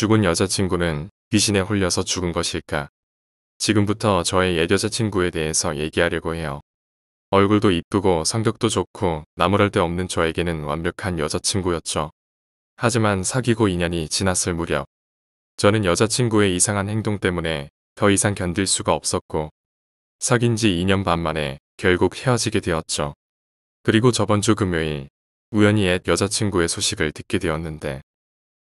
죽은 여자친구는 귀신에 홀려서 죽은 것일까? 지금부터 저의 옛 여자친구에 대해서 얘기하려고 해요. 얼굴도 이쁘고 성격도 좋고 나무랄 데 없는 저에게는 완벽한 여자친구였죠. 하지만 사귀고 2년이 지났을 무렵 저는 여자친구의 이상한 행동 때문에 더 이상 견딜 수가 없었고 사귄 지 2년 반 만에 결국 헤어지게 되었죠. 그리고 저번 주 금요일 우연히 옛 여자친구의 소식을 듣게 되었는데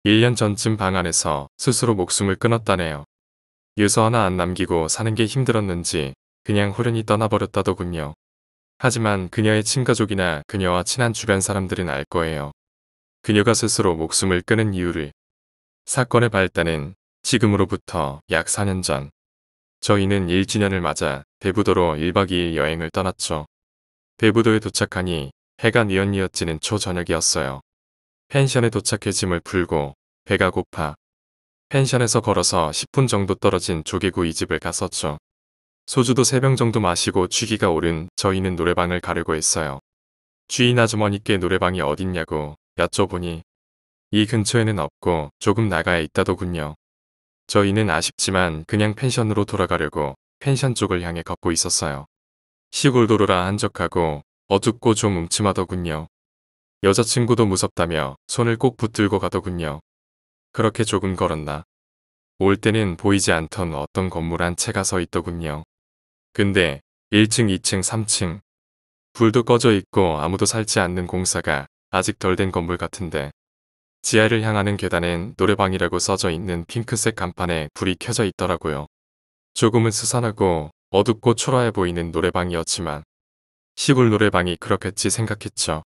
1년 전쯤 방 안에서 스스로 목숨을 끊었다네요. 유서 하나 안 남기고 사는 게 힘들었는지 그냥 호련히 떠나버렸다더군요. 하지만 그녀의 친가족이나 그녀와 친한 주변 사람들은 알 거예요. 그녀가 스스로 목숨을 끊은 이유를. 사건의 발단은 지금으로부터 약 4년 전. 저희는 1주년을 맞아 대부도로 1박 2일 여행을 떠났죠. 대부도에 도착하니 해가 뉘엿뉘엿 지는 초저녁이었어요. 펜션에 도착해 짐을 풀고 배가 고파 펜션에서 걸어서 10분 정도 떨어진 조개구 이 집을 갔었죠. 소주도 3병 정도 마시고 취기가 오른 저희는 노래방을 가려고 했어요. 주인 아주머니께 노래방이 어딨냐고 여쭤보니 이 근처에는 없고 조금 나가야 있다더군요. 저희는 아쉽지만 그냥 펜션으로 돌아가려고 펜션 쪽을 향해 걷고 있었어요. 시골 도로라 한적하고 어둡고 좀 음침하더군요. 여자친구도 무섭다며 손을 꼭 붙들고 가더군요. 그렇게 조금 걸었나. 올 때는 보이지 않던 어떤 건물 한 채가 서 있더군요. 근데 1층, 2층, 3층 불도 꺼져 있고 아무도 살지 않는 공사가 아직 덜 된 건물 같은데 지하를 향하는 계단엔 노래방이라고 써져 있는 핑크색 간판에 불이 켜져 있더라고요. 조금은 스산하고 어둡고 초라해 보이는 노래방이었지만 시골 노래방이 그렇겠지 생각했죠.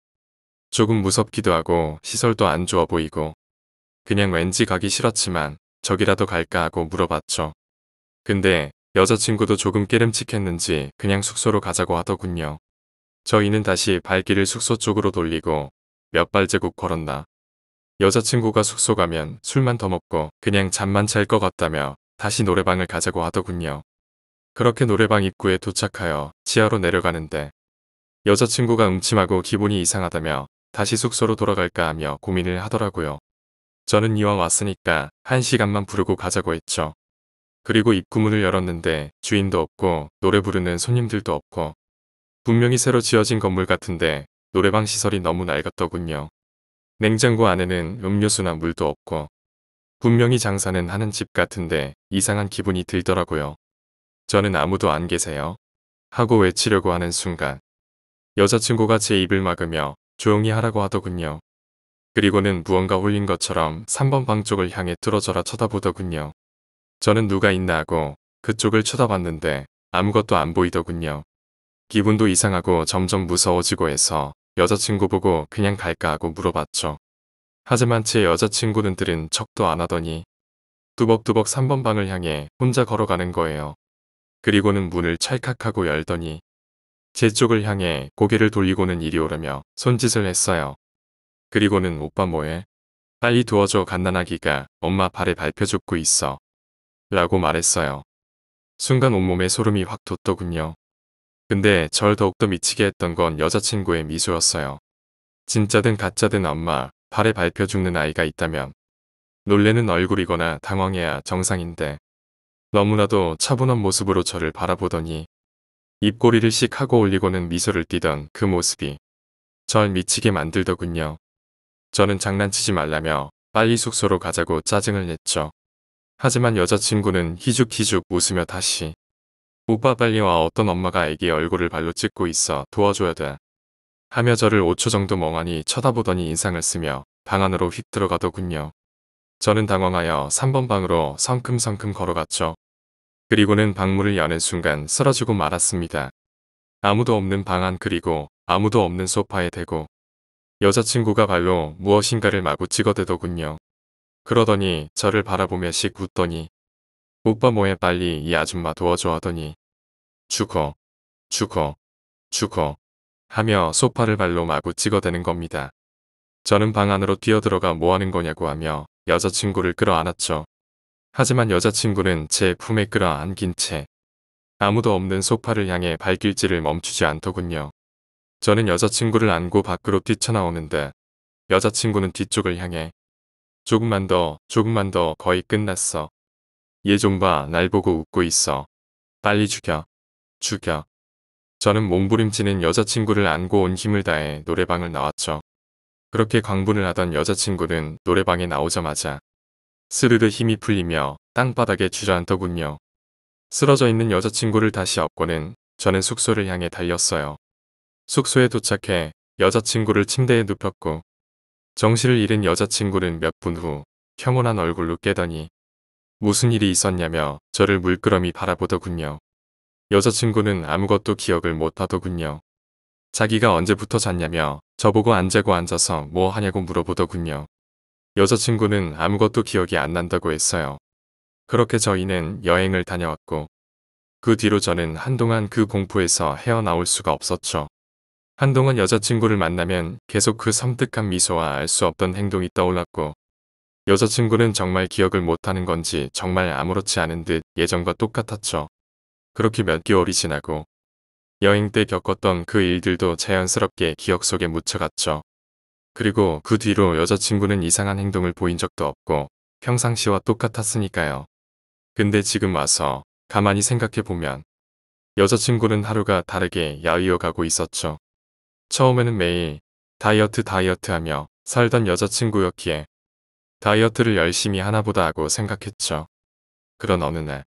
조금 무섭기도 하고 시설도 안 좋아 보이고 그냥 왠지 가기 싫었지만 저기라도 갈까 하고 물어봤죠. 근데 여자친구도 조금 깨름칙했는지 그냥 숙소로 가자고 하더군요. 저희는 다시 발길을 숙소 쪽으로 돌리고 몇 발제국 걸었나. 여자친구가 숙소 가면 술만 더 먹고 그냥 잠만 잘 것 같다며 다시 노래방을 가자고 하더군요. 그렇게 노래방 입구에 도착하여 지하로 내려가는데 여자친구가 음침하고 기분이 이상하다며 다시 숙소로 돌아갈까 하며 고민을 하더라고요. 저는 이왕 왔으니까 한 시간만 부르고 가자고 했죠. 그리고 입구문을 열었는데 주인도 없고 노래 부르는 손님들도 없고 분명히 새로 지어진 건물 같은데 노래방 시설이 너무 낡았더군요. 냉장고 안에는 음료수나 물도 없고 분명히 장사는 하는 집 같은데 이상한 기분이 들더라고요. 저는 아무도 안 계세요. 하고 외치려고 하는 순간 여자친구가 제 입을 막으며 조용히 하라고 하더군요. 그리고는 무언가 홀린 것처럼 3번 방 쪽을 향해 뚫어져라 쳐다보더군요. 저는 누가 있나 하고 그쪽을 쳐다봤는데 아무것도 안 보이더군요. 기분도 이상하고 점점 무서워지고 해서 여자친구 보고 그냥 갈까 하고 물어봤죠. 하지만 제 여자친구는 들은 척도 안 하더니 뚜벅뚜벅 3번 방을 향해 혼자 걸어가는 거예요. 그리고는 문을 찰칵하고 열더니 제 쪽을 향해 고개를 돌리고는 이리 오르며 손짓을 했어요. 그리고는 오빠 뭐해? 빨리 도와줘 갓난아기가 엄마 발에 밟혀 죽고 있어. 라고 말했어요. 순간 온몸에 소름이 확 돋더군요. 근데 절 더욱더 미치게 했던 건 여자친구의 미소였어요. 진짜든 가짜든 엄마 발에 밟혀 죽는 아이가 있다면 놀래는 얼굴이거나 당황해야 정상인데 너무나도 차분한 모습으로 저를 바라보더니 입꼬리를 씩 하고 올리고는 미소를 띠던 그 모습이 절 미치게 만들더군요. 저는 장난치지 말라며 빨리 숙소로 가자고 짜증을 냈죠. 하지만 여자친구는 희죽희죽 웃으며 다시 오빠 빨리 와 어떤 엄마가 아기 얼굴을 발로 찍고 있어 도와줘야 돼. 하며 저를 5초 정도 멍하니 쳐다보더니 인상을 쓰며 방 안으로 휙 들어가더군요. 저는 당황하여 3번 방으로 성큼성큼 걸어갔죠. 그리고는 방문을 여는 순간 쓰러지고 말았습니다. 아무도 없는 방 안 그리고 아무도 없는 소파에 대고 여자친구가 발로 무엇인가를 마구 찍어대더군요. 그러더니 저를 바라보며 씩 웃더니 오빠 뭐해 빨리 이 아줌마 도와줘 하더니 죽어 죽어 죽어 하며 소파를 발로 마구 찍어대는 겁니다. 저는 방 안으로 뛰어들어가 뭐하는 거냐고 하며 여자친구를 끌어안았죠. 하지만 여자친구는 제 품에 끌어안긴 채 아무도 없는 소파를 향해 발길질을 멈추지 않더군요. 저는 여자친구를 안고 밖으로 뛰쳐나오는데 여자친구는 뒤쪽을 향해 조금만 더, 조금만 더 거의 끝났어. 얘 좀 봐, 날 보고 웃고 있어. 빨리 죽여. 죽여. 저는 몸부림치는 여자친구를 안고 온 힘을 다해 노래방을 나왔죠. 그렇게 광분을 하던 여자친구는 노래방에 나오자마자 스르르 힘이 풀리며 땅바닥에 주저앉더군요. 쓰러져 있는 여자친구를 다시 업고는 저는 숙소를 향해 달렸어요. 숙소에 도착해 여자친구를 침대에 눕혔고 정신을 잃은 여자친구는 몇 분 후 평온한 얼굴로 깨더니 무슨 일이 있었냐며 저를 물끄러미 바라보더군요. 여자친구는 아무것도 기억을 못하더군요. 자기가 언제부터 잤냐며 저보고 안 자고 앉아서 뭐 하냐고 물어보더군요. 여자친구는 아무것도 기억이 안 난다고 했어요. 그렇게 저희는 여행을 다녀왔고 그 뒤로 저는 한동안 그 공포에서 헤어나올 수가 없었죠. 한동안 여자친구를 만나면 계속 그 섬뜩한 미소와 알 수 없던 행동이 떠올랐고 여자친구는 정말 기억을 못하는 건지 정말 아무렇지 않은 듯 예전과 똑같았죠. 그렇게 몇 개월이 지나고 여행 때 겪었던 그 일들도 자연스럽게 기억 속에 묻혀갔죠. 그리고 그 뒤로 여자친구는 이상한 행동을 보인 적도 없고 평상시와 똑같았으니까요. 근데 지금 와서 가만히 생각해보면 여자친구는 하루가 다르게 야위어 가고 있었죠. 처음에는 매일 다이어트 다이어트 하며 살던 여자친구였기에 다이어트를 열심히 하나보다 하고 생각했죠. 그런 어느 날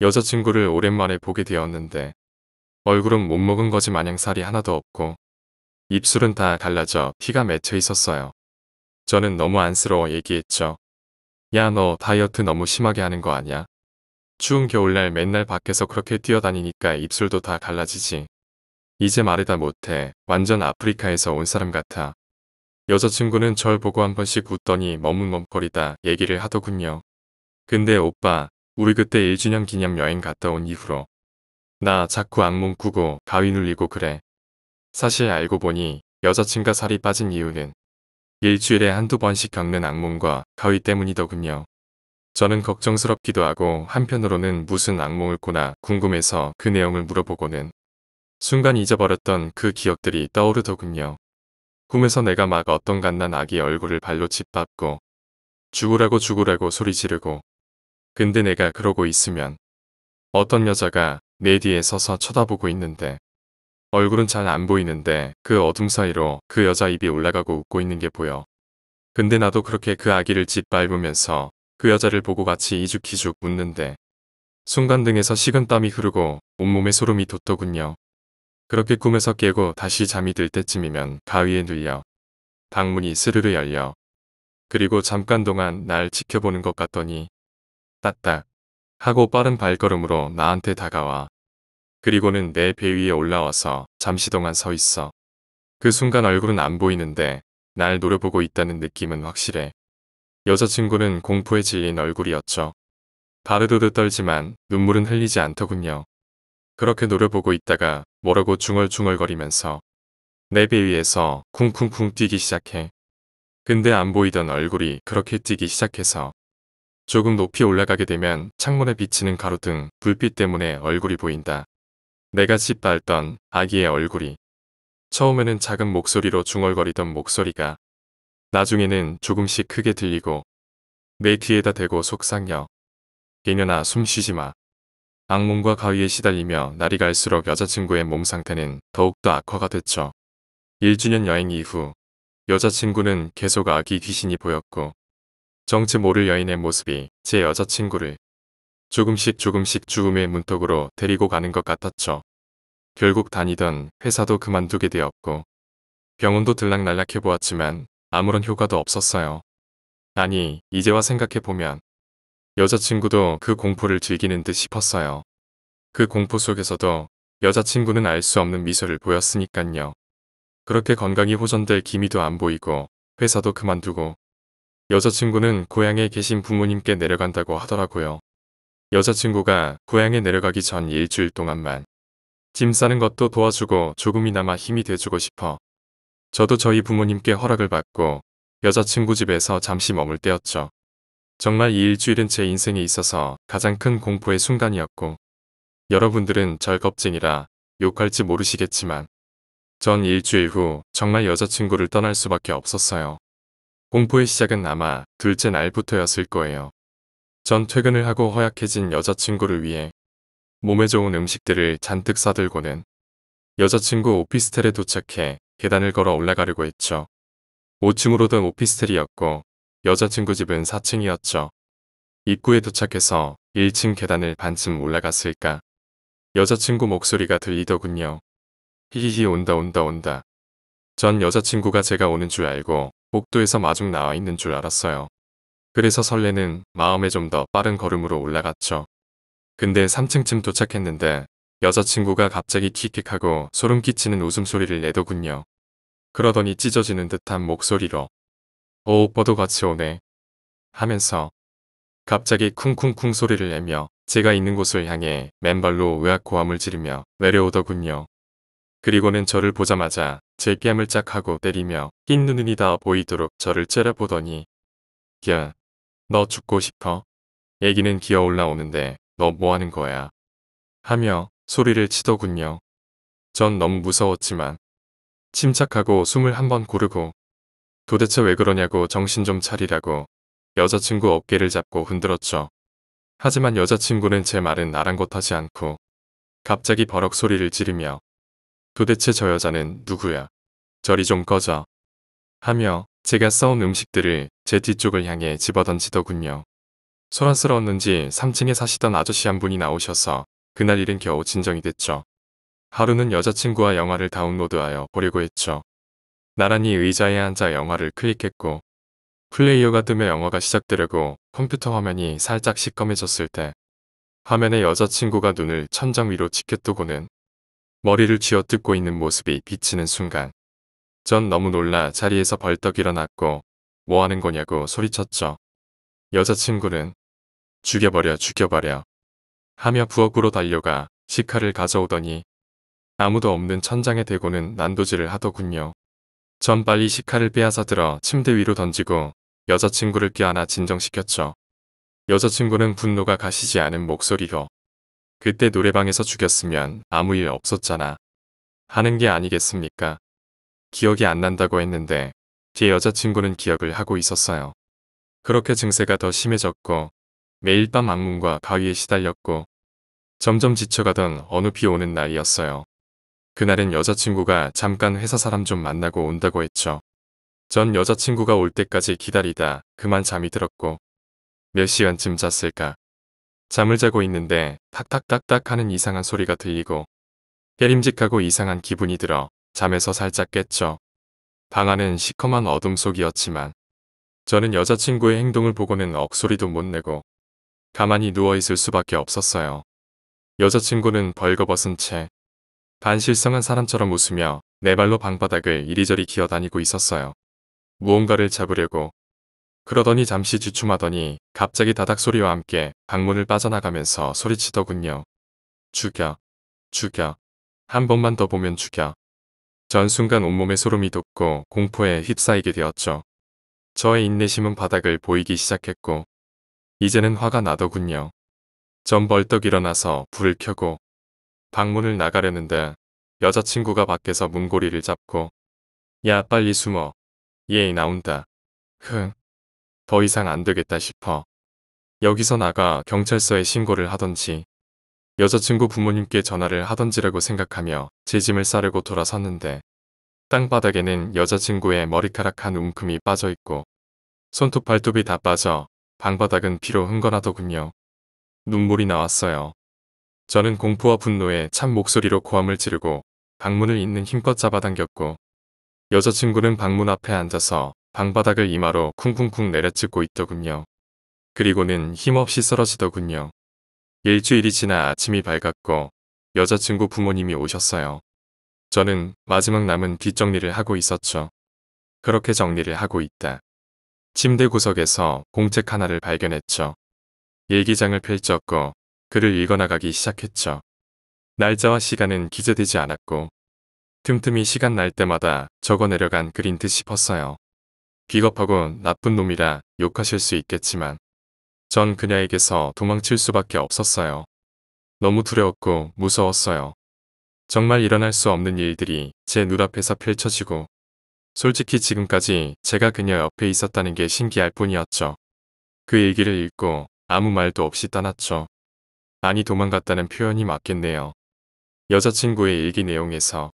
여자친구를 오랜만에 보게 되었는데 얼굴은 못 먹은 거지 마냥 살이 하나도 없고 입술은 다 갈라져 피가 맺혀 있었어요. 저는 너무 안쓰러워 얘기했죠. 야 너 다이어트 너무 심하게 하는 거 아니야? 추운 겨울날 맨날 밖에서 그렇게 뛰어다니니까 입술도 다 갈라지지. 이제 말이다 못해 완전 아프리카에서 온 사람 같아. 여자친구는 절 보고 한 번씩 웃더니 머뭇머뭇거리다 얘기를 하더군요. 근데 오빠 우리 그때 1주년 기념 여행 갔다 온 이후로 나 자꾸 악몽 꾸고 가위 눌리고 그래. 사실 알고 보니 여자친구가 살이 빠진 이유는 일주일에 한두 번씩 겪는 악몽과 가위 때문이더군요. 저는 걱정스럽기도 하고 한편으로는 무슨 악몽을 꾸나 궁금해서 그 내용을 물어보고는 순간 잊어버렸던 그 기억들이 떠오르더군요. 꿈에서 내가 막 어떤 갓난 아기 얼굴을 발로 짓밟고 죽으라고 죽으라고 소리 지르고 근데 내가 그러고 있으면 어떤 여자가 내 뒤에 서서 쳐다보고 있는데 얼굴은 잘 안 보이는데 그 어둠 사이로 그 여자 입이 올라가고 웃고 있는 게 보여. 근데 나도 그렇게 그 아기를 짓밟으면서 그 여자를 보고 같이 이죽기죽 웃는데 순간 등에서 식은땀이 흐르고 온몸에 소름이 돋더군요. 그렇게 꿈에서 깨고 다시 잠이 들 때쯤이면 가위에 눌려 방문이 스르르 열려 그리고 잠깐 동안 날 지켜보는 것 같더니 따딱 하고 빠른 발걸음으로 나한테 다가와 그리고는 내 배 위에 올라와서 잠시 동안 서 있어. 그 순간 얼굴은 안 보이는데 날 노려보고 있다는 느낌은 확실해. 여자친구는 공포에 질린 얼굴이었죠. 바르르르 떨지만 눈물은 흘리지 않더군요. 그렇게 노려보고 있다가 뭐라고 중얼중얼거리면서 내 배 위에서 쿵쿵쿵 뛰기 시작해. 근데 안 보이던 얼굴이 그렇게 뛰기 시작해서 조금 높이 올라가게 되면 창문에 비치는 가로등 불빛 때문에 얼굴이 보인다. 내가 짓밟던 아기의 얼굴이 처음에는 작은 목소리로 중얼거리던 목소리가 나중에는 조금씩 크게 들리고 내 귀에다 대고 속상여 개년아 숨쉬지 마. 악몽과 가위에 시달리며 날이 갈수록 여자친구의 몸 상태는 더욱더 악화가 됐죠. 1주년 여행 이후 여자친구는 계속 아기 귀신이 보였고 정체 모를 여인의 모습이 제 여자친구를 조금씩 조금씩 죽음의 문턱으로 데리고 가는 것 같았죠. 결국 다니던 회사도 그만두게 되었고 병원도 들락날락해 보았지만 아무런 효과도 없었어요. 아니 이제와 생각해보면 여자친구도 그 공포를 즐기는 듯 싶었어요. 그 공포 속에서도 여자친구는 알 수 없는 미소를 보였으니깐요. 그렇게 건강이 호전될 기미도 안 보이고 회사도 그만두고 여자친구는 고향에 계신 부모님께 내려간다고 하더라고요. 여자친구가 고향에 내려가기 전 일주일 동안만 짐 싸는 것도 도와주고 조금이나마 힘이 돼주고 싶어. 저도 저희 부모님께 허락을 받고 여자친구 집에서 잠시 머물 때였죠. 정말 이 일주일은 제 인생에 있어서 가장 큰 공포의 순간이었고 여러분들은 절 겁쟁이라 욕할지 모르시겠지만 전 일주일 후 정말 여자친구를 떠날 수밖에 없었어요. 공포의 시작은 아마 둘째 날부터였을 거예요. 전 퇴근을 하고 허약해진 여자친구를 위해 몸에 좋은 음식들을 잔뜩 싸들고는 여자친구 오피스텔에 도착해 계단을 걸어 올라가려고 했죠. 5층으로던 오피스텔이었고 여자친구 집은 4층이었죠. 입구에 도착해서 1층 계단을 반쯤 올라갔을까. 여자친구 목소리가 들리더군요. 히히히 온다 온다 온다. 전 여자친구가 제가 오는 줄 알고 복도에서 마중 나와 있는 줄 알았어요. 그래서 설레는 마음에 좀 더 빠른 걸음으로 올라갔죠. 근데 3층쯤 도착했는데 여자친구가 갑자기 킥킥하고 소름 끼치는 웃음소리를 내더군요. 그러더니 찢어지는 듯한 목소리로 오 오빠도 같이 오네 하면서 갑자기 쿵쿵쿵 소리를 내며 제가 있는 곳을 향해 맨발로 외악 고함을 지르며 내려오더군요. 그리고는 저를 보자마자 제 뺨을 짝 하고 때리며 흰 눈이 다 보이도록 저를 째려보더니 야, 너 죽고 싶어? 애기는 기어 올라오는데 너 뭐하는 거야? 하며 소리를 치더군요. 전 너무 무서웠지만 침착하고 숨을 한 번 고르고 도대체 왜 그러냐고 정신 좀 차리라고 여자친구 어깨를 잡고 흔들었죠. 하지만 여자친구는 제 말은 아랑곳하지 않고 갑자기 버럭 소리를 지르며 도대체 저 여자는 누구야? 저리 좀 꺼져. 하며 제가 써온 음식들을 제 뒤쪽을 향해 집어던지더군요. 소란스러웠는지 3층에 사시던 아저씨 한 분이 나오셔서 그날 일은 겨우 진정이 됐죠. 하루는 여자친구와 영화를 다운로드하여 보려고 했죠. 나란히 의자에 앉아 영화를 클릭했고 플레이어가 뜨며 영화가 시작되려고 컴퓨터 화면이 살짝 시꺼매졌을 때 화면에 여자친구가 눈을 천장 위로 치켜뜨고는 머리를 쥐어뜯고 있는 모습이 비치는 순간 전 너무 놀라 자리에서 벌떡 일어났고 뭐 하는 거냐고 소리쳤죠. 여자친구는 죽여버려 죽여버려 하며 부엌으로 달려가 식칼을 가져오더니 아무도 없는 천장에 대고는 난도질을 하더군요. 전 빨리 식칼을 빼앗아 들어 침대 위로 던지고 여자친구를 껴안아 진정시켰죠. 여자친구는 분노가 가시지 않은 목소리로 그때 노래방에서 죽였으면 아무 일 없었잖아. 하는 게 아니겠습니까? 기억이 안 난다고 했는데 제 여자친구는 기억을 하고 있었어요. 그렇게 증세가 더 심해졌고 매일 밤 악몽과 가위에 시달렸고 점점 지쳐가던 어느 비 오는 날이었어요. 그날은 여자친구가 잠깐 회사 사람 좀 만나고 온다고 했죠. 전 여자친구가 올 때까지 기다리다 그만 잠이 들었고 몇 시간쯤 잤을까. 잠을 자고 있는데 탁탁탁탁 하는 이상한 소리가 들리고 깨림직하고 이상한 기분이 들어 잠에서 살짝 깼죠. 방 안은 시커먼 어둠 속이었지만 저는 여자친구의 행동을 보고는 억소리도 못 내고 가만히 누워있을 수밖에 없었어요. 여자친구는 벌거벗은 채 반실성한 사람처럼 웃으며 네 발로 방바닥을 이리저리 기어다니고 있었어요. 무언가를 잡으려고 그러더니 잠시 주춤하더니 갑자기 다닥 소리와 함께 방문을 빠져나가면서 소리치더군요. 죽여. 죽여. 한 번만 더 보면 죽여. 전 순간 온몸에 소름이 돋고 공포에 휩싸이게 되었죠. 저의 인내심은 바닥을 보이기 시작했고 이제는 화가 나더군요. 전 벌떡 일어나서 불을 켜고 방문을 나가려는데 여자친구가 밖에서 문고리를 잡고 야 빨리 숨어. 얘 나온다. 흥. 더 이상 안 되겠다 싶어. 여기서 나가 경찰서에 신고를 하던지 여자친구 부모님께 전화를 하던지라고 생각하며 제 짐을 싸려고 돌아섰는데 땅바닥에는 여자친구의 머리카락 한 움큼이 빠져있고 손톱 발톱이 다 빠져 방바닥은 피로 흥건하더군요. 눈물이 나왔어요. 저는 공포와 분노에 찬 목소리로 고함을 지르고 방문을 있는 힘껏 잡아당겼고 여자친구는 방문 앞에 앉아서 방바닥을 이마로 쿵쿵쿵 내려찍고 있더군요. 그리고는 힘없이 쓰러지더군요. 일주일이 지나 아침이 밝았고 여자친구 부모님이 오셨어요. 저는 마지막 남은 뒷정리를 하고 있었죠. 그렇게 정리를 하고 있다. 침대 구석에서 공책 하나를 발견했죠. 일기장을 펼쳤고 글을 읽어나가기 시작했죠. 날짜와 시간은 기재되지 않았고 틈틈이 시간 날 때마다 적어 내려간 글인 듯 싶었어요. 비겁하고 나쁜 놈이라 욕하실 수 있겠지만 전 그녀에게서 도망칠 수밖에 없었어요. 너무 두려웠고 무서웠어요. 정말 일어날 수 없는 일들이 제 눈앞에서 펼쳐지고 솔직히 지금까지 제가 그녀 옆에 있었다는 게 신기할 뿐이었죠. 그 일기를 읽고 아무 말도 없이 떠났죠. 아니 도망갔다는 표현이 맞겠네요. 여자친구의 일기 내용에서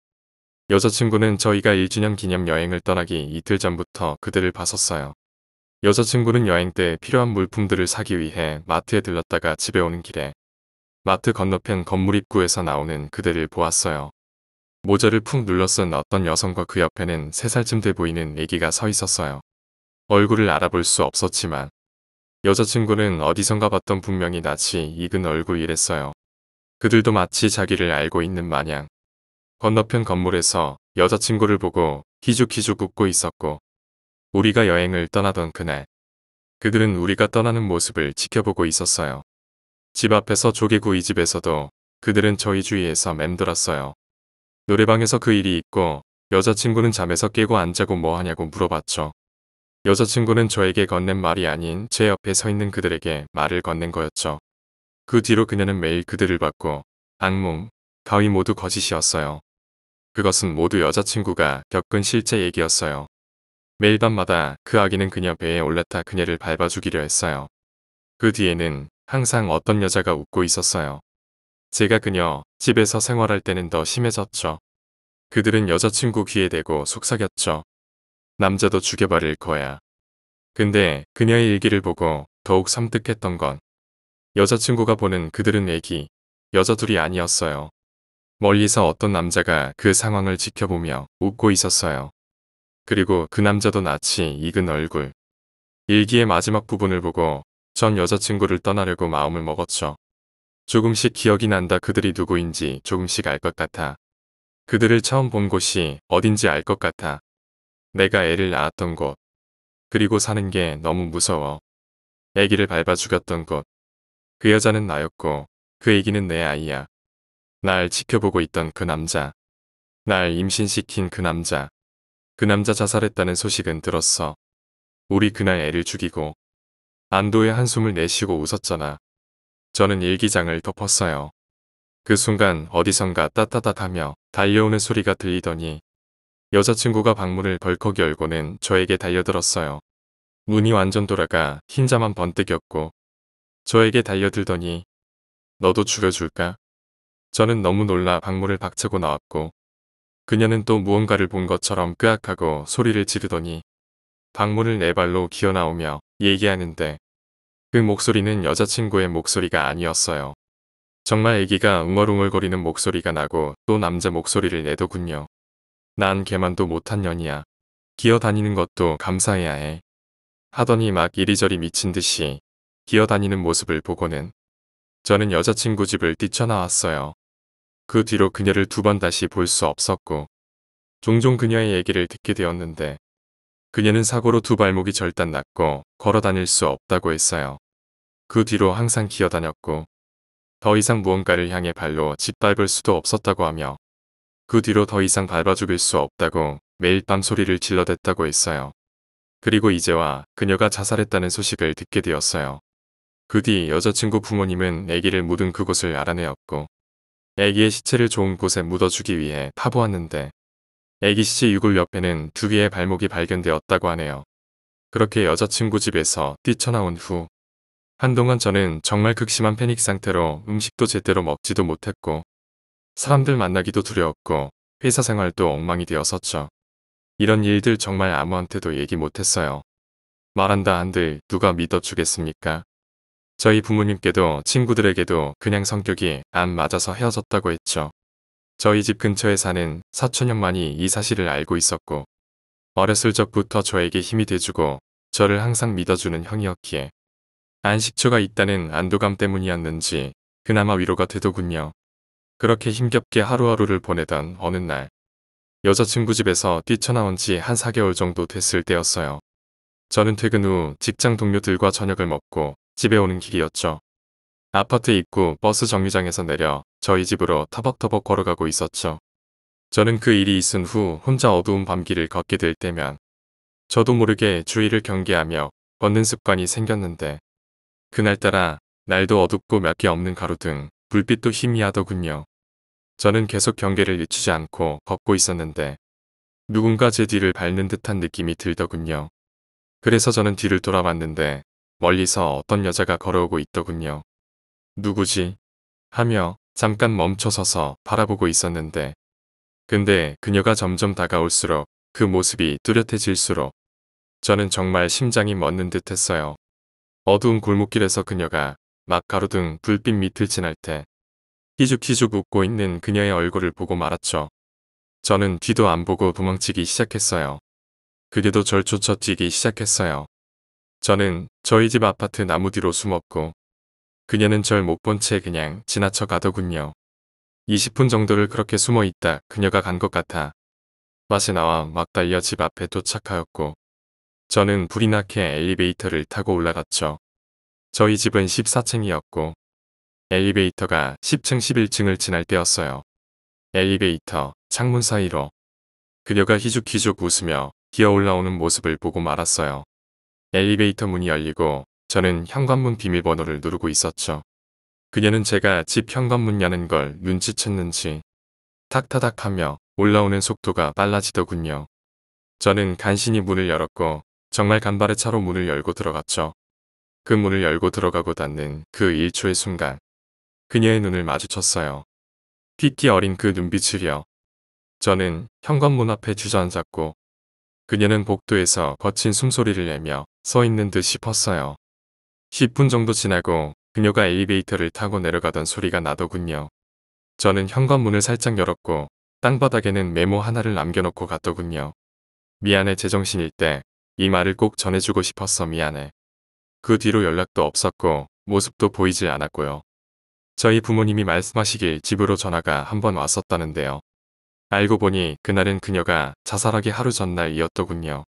여자친구는 저희가 1주년 기념 여행을 떠나기 이틀 전부터 그들을 봤었어요. 여자친구는 여행 때 필요한 물품들을 사기 위해 마트에 들렀다가 집에 오는 길에 마트 건너편 건물 입구에서 나오는 그들을 보았어요. 모자를 푹 눌러 쓴 어떤 여성과 그 옆에는 3살쯤 돼 보이는 애기가 서 있었어요. 얼굴을 알아볼 수 없었지만 여자친구는 어디선가 봤던 분명히 낯이 익은 얼굴이랬어요. 그들도 마치 자기를 알고 있는 마냥 건너편 건물에서 여자친구를 보고 기죽기죽 웃고 있었고 우리가 여행을 떠나던 그날 그들은 우리가 떠나는 모습을 지켜보고 있었어요. 집 앞에서 조개구이 집에서도 그들은 저희 주위에서 맴돌았어요. 노래방에서 그 일이 있고 여자친구는 잠에서 깨고 안 자고 뭐 하냐고 물어봤죠. 여자친구는 저에게 건넨 말이 아닌 제 옆에 서 있는 그들에게 말을 건넨 거였죠. 그 뒤로 그녀는 매일 그들을 봤고 악몽, 가위 모두 거짓이었어요. 그것은 모두 여자친구가 겪은 실제 얘기였어요. 매일 밤마다 그 아기는 그녀 배에 올라타 그녀를 밟아 주기려 했어요. 그 뒤에는 항상 어떤 여자가 웃고 있었어요. 제가 그녀 집에서 생활할 때는 더 심해졌죠. 그들은 여자친구 귀에 대고 속삭였죠. 남자도 죽여버릴 거야. 근데 그녀의 일기를 보고 더욱 섬뜩했던 건 여자친구가 보는 그들은 애기, 여자 둘이 아니었어요. 멀리서 어떤 남자가 그 상황을 지켜보며 웃고 있었어요. 그리고 그 남자도 낯이 익은 얼굴. 일기의 마지막 부분을 보고 전 여자친구를 떠나려고 마음을 먹었죠. 조금씩 기억이 난다 그들이 누구인지 조금씩 알 것 같아. 그들을 처음 본 곳이 어딘지 알 것 같아. 내가 애를 낳았던 곳. 그리고 사는 게 너무 무서워. 애기를 밟아 죽였던 곳. 그 여자는 나였고 그 애기는 내 아이야. 날 지켜보고 있던 그 남자. 날 임신시킨 그 남자. 그 남자 자살했다는 소식은 들었어. 우리 그날 애를 죽이고 안도의 한숨을 내쉬고 웃었잖아. 저는 일기장을 덮었어요. 그 순간 어디선가 따따따하며 달려오는 소리가 들리더니 여자친구가 방문을 벌컥 열고는 저에게 달려들었어요. 문이 완전 돌아가 흰자만 번뜩였고 저에게 달려들더니 너도 죽여줄까? 저는 너무 놀라 방문을 박차고 나왔고 그녀는 또 무언가를 본 것처럼 끄악하고 소리를 지르더니 방문을 네 발로 기어나오며 얘기하는데 그 목소리는 여자친구의 목소리가 아니었어요. 정말 애기가 웅얼웅얼거리는 목소리가 나고 또 남자 목소리를 내더군요. 난 걔만도 못한 년이야. 기어다니는 것도 감사해야 해. 하더니 막 이리저리 미친 듯이 기어다니는 모습을 보고는 저는 여자친구 집을 뛰쳐나왔어요. 그 뒤로 그녀를 두 번 다시 볼 수 없었고 종종 그녀의 얘기를 듣게 되었는데 그녀는 사고로 두 발목이 절단 났고 걸어 다닐 수 없다고 했어요. 그 뒤로 항상 기어다녔고 더 이상 무언가를 향해 발로 짓밟을 수도 없었다고 하며 그 뒤로 더 이상 밟아 죽일 수 없다고 매일 밤 소리를 질러댔다고 했어요. 그리고 이제와 그녀가 자살했다는 소식을 듣게 되었어요. 그 뒤 여자친구 부모님은 아기를 묻은 그곳을 알아내었고 애기의 시체를 좋은 곳에 묻어주기 위해 파보았는데 애기 시체 유골 옆에는 두 개의 발목이 발견되었다고 하네요. 그렇게 여자친구 집에서 뛰쳐나온 후 한동안 저는 정말 극심한 패닉 상태로 음식도 제대로 먹지도 못했고 사람들 만나기도 두려웠고 회사 생활도 엉망이 되었었죠. 이런 일들 정말 아무한테도 얘기 못했어요. 말한다 한들 누가 믿어주겠습니까? 저희 부모님께도 친구들에게도 그냥 성격이 안 맞아서 헤어졌다고 했죠. 저희 집 근처에 사는 사촌 형만이 이 사실을 알고 있었고 어렸을 적부터 저에게 힘이 돼주고 저를 항상 믿어주는 형이었기에 안식처가 있다는 안도감 때문이었는지 그나마 위로가 되더군요. 그렇게 힘겹게 하루하루를 보내던 어느 날 여자친구 집에서 뛰쳐나온 지 한 4개월 정도 됐을 때였어요. 저는 퇴근 후 직장 동료들과 저녁을 먹고 집에 오는 길이었죠. 아파트 입구 버스 정류장에서 내려 저희 집으로 터벅터벅 걸어가고 있었죠. 저는 그 일이 있은 후 혼자 어두운 밤길을 걷게 될 때면 저도 모르게 주위를 경계하며 걷는 습관이 생겼는데 그날따라 날도 어둡고 몇 개 없는 가로등, 불빛도 희미하더군요. 저는 계속 경계를 늦추지 않고 걷고 있었는데 누군가 제 뒤를 밟는 듯한 느낌이 들더군요. 그래서 저는 뒤를 돌아봤는데 멀리서 어떤 여자가 걸어오고 있더군요. 누구지? 하며 잠깐 멈춰서서 바라보고 있었는데 근데 그녀가 점점 다가올수록 그 모습이 뚜렷해질수록 저는 정말 심장이 멎는 듯 했어요. 어두운 골목길에서 그녀가 막 가로등 불빛 밑을 지날 때 희죽희죽 웃고 있는 그녀의 얼굴을 보고 말았죠. 저는 뒤도 안 보고 도망치기 시작했어요. 그녀도 절 쫓아 뛰기 시작했어요. 저는 저희 집 아파트 나무 뒤로 숨었고 그녀는 절 못 본 채 그냥 지나쳐 가더군요. 20분 정도를 그렇게 숨어 있다 그녀가 간 것 같아 맛에 나와 막 달려 집 앞에 도착하였고 저는 불이 나게 엘리베이터를 타고 올라갔죠. 저희 집은 14층이었고 엘리베이터가 10층 11층을 지날 때였어요. 엘리베이터 창문 사이로 그녀가 희죽희죽 웃으며 기어 올라오는 모습을 보고 말았어요. 엘리베이터 문이 열리고 저는 현관문 비밀번호를 누르고 있었죠. 그녀는 제가 집 현관문 여는 걸 눈치챘는지 탁타닥 하며 올라오는 속도가 빨라지더군요. 저는 간신히 문을 열었고 정말 간발의 차로 문을 열고 들어갔죠. 그 문을 열고 들어가고 닫는 그 1초의 순간 그녀의 눈을 마주쳤어요. 피피 어린 그 눈빛을요. 저는 현관문 앞에 주저앉았고 그녀는 복도에서 거친 숨소리를 내며 서 있는 듯 싶었어요. 10분 정도 지나고 그녀가 엘리베이터를 타고 내려가던 소리가 나더군요. 저는 현관문을 살짝 열었고 땅바닥에는 메모 하나를 남겨놓고 갔더군요. 미안해 제정신일 때 이 말을 꼭 전해주고 싶었어 미안해. 그 뒤로 연락도 없었고 모습도 보이질 않았고요. 저희 부모님이 말씀하시길 집으로 전화가 한 번 왔었다는데요. 알고 보니 그날은 그녀가 자살하기 하루 전날이었더군요.